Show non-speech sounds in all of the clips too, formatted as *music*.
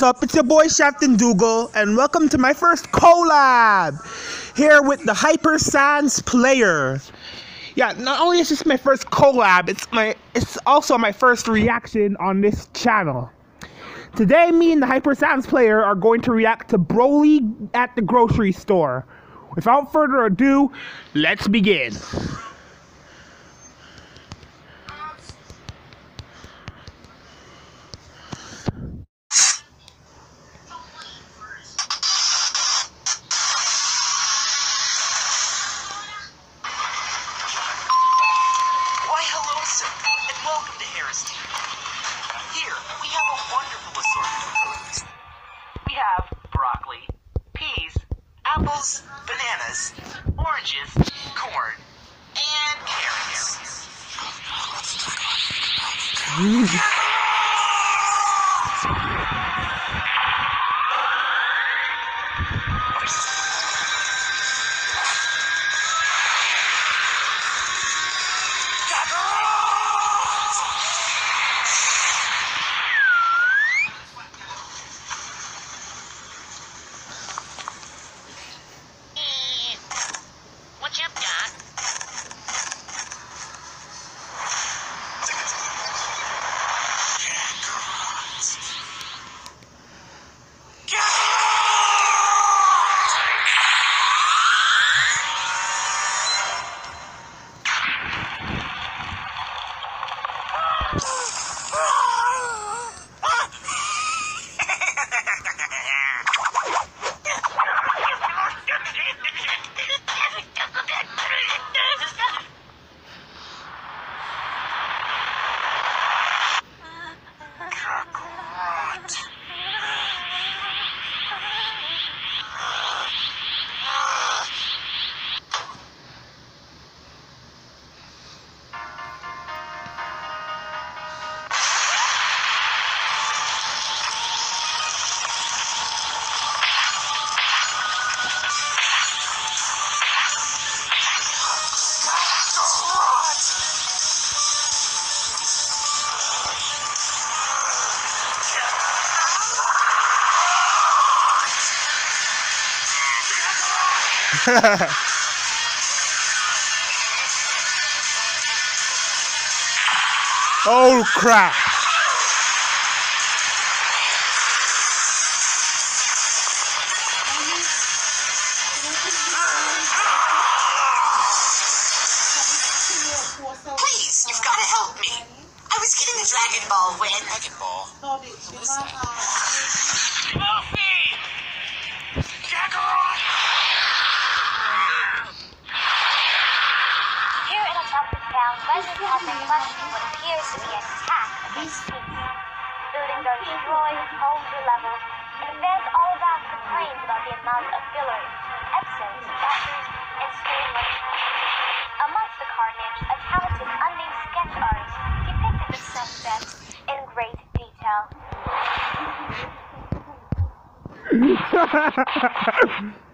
what's up? It's your boy Shafton Dougall, and welcome to my first collab here with the Hyper Sans player. Yeah, not only is this my first collab, it's my it's also my first reaction on this channel. Today, me and the Hyper Sans player are going to react to Broly at the grocery store. Without further ado, let's begin. Apples, bananas, oranges, corn, and carrots. *laughs* Peace. *laughs* Oh crap! Please, you've got to help me. I was getting a Dragon Ball when. Dragon Ball? Luffy! *laughs* fans all around complain about the amount of filler, episodes, chapters, and story Amongst the carnage, a talented unnamed sketch artist depicted the suspects in great detail. *laughs*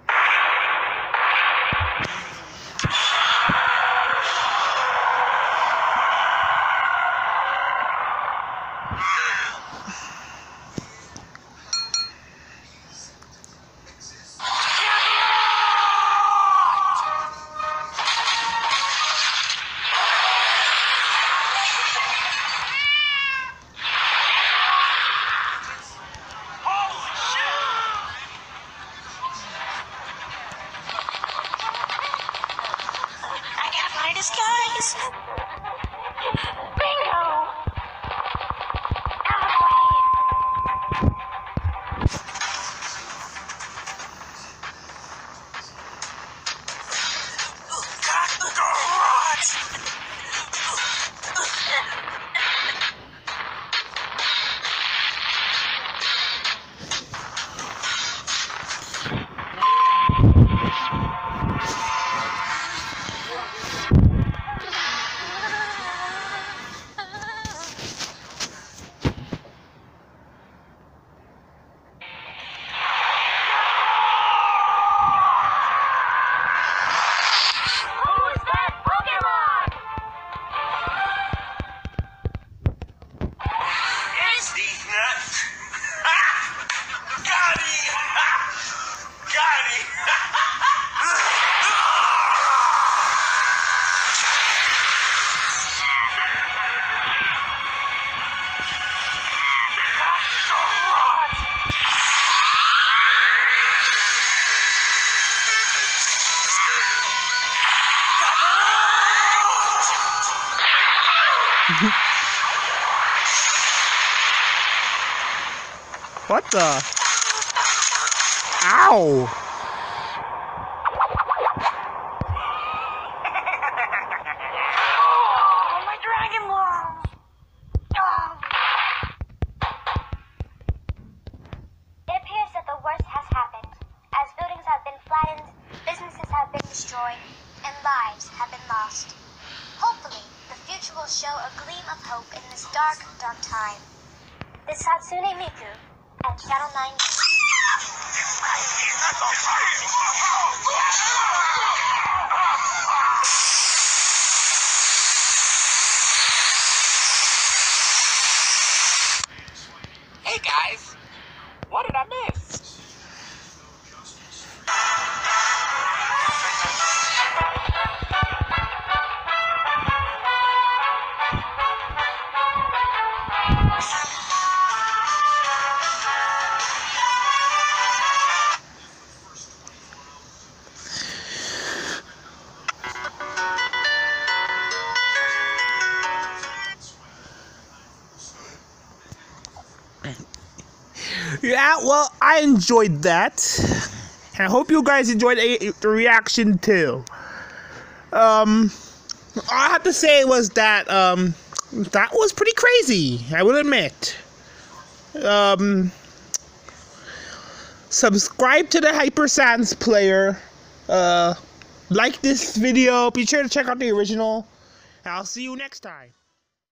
what the? Ow! Oh, my dragon lore. Oh. It appears that the worst has happened, as buildings have been flattened, businesses have been destroyed, and lives have been lost. Hopefully, the future will show a gleam of hope in this dark, dark time. This is Hatsune Miku at Channel 9. Yeah, well, I enjoyed that. And I hope you guys enjoyed the reaction too. Um, all I have to say was that um, that was pretty crazy. I will admit. Um, subscribe to the Hyper Sans player. Uh, like this video. Be sure to check out the original. I'll see you next time.